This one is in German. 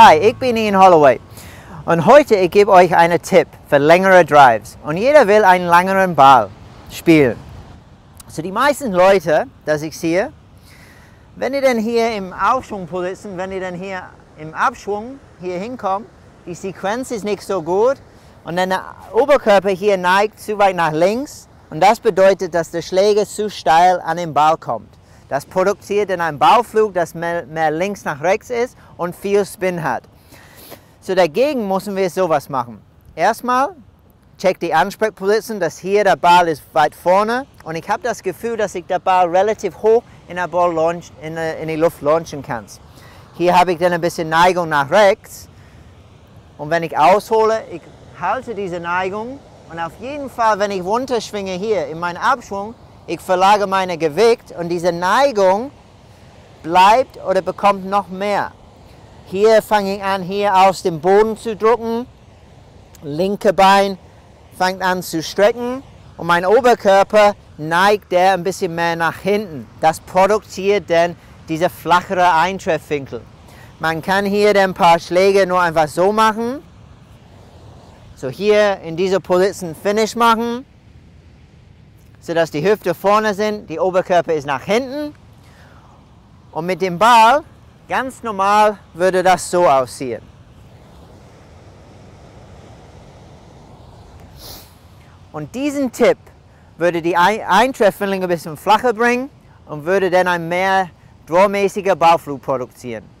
Hi, ich bin Ian Holloway und heute ich gebe euch einen Tipp für längere Drives. Und jeder will einen längeren Ball spielen. So die meisten Leute, das ich sehe, wenn ihr dann hier im Aufschwung sitzen, wenn ihr dann hier im Abschwung hier hinkommt, die Sequenz ist nicht so gut und dann der Oberkörper hier neigt zu weit nach links und das bedeutet, dass der Schläger zu steil an den Ball kommt. Das produziert dann einen Bauflug, das mehr, mehr links nach rechts ist und viel Spin hat. So dagegen müssen wir sowas machen. Erstmal check die Ansprechposition, dass hier der Ball ist weit vorne und ich habe das Gefühl, dass ich den Ball relativ hoch in, der Ball launch, in, in die Luft launchen kann. Hier habe ich dann ein bisschen Neigung nach rechts und wenn ich aushole, ich halte diese Neigung und auf jeden Fall, wenn ich runterschwinge hier in meinen Abschwung, ich verlage meine Gewicht und diese Neigung bleibt oder bekommt noch mehr. Hier fange ich an, hier aus dem Boden zu drücken. Linke Bein fängt an zu strecken und mein Oberkörper neigt der ein bisschen mehr nach hinten. Das produziert dann diese flachere Eintreffwinkel. Man kann hier ein paar Schläge nur einfach so machen. So hier in dieser Position Finish machen sodass die Hüfte vorne sind, die Oberkörper ist nach hinten. Und mit dem Ball, ganz normal, würde das so aussehen. Und diesen Tipp würde die Eintreffwinkel ein bisschen flacher bringen und würde dann ein mehr drohmäßiger Bauflug produzieren.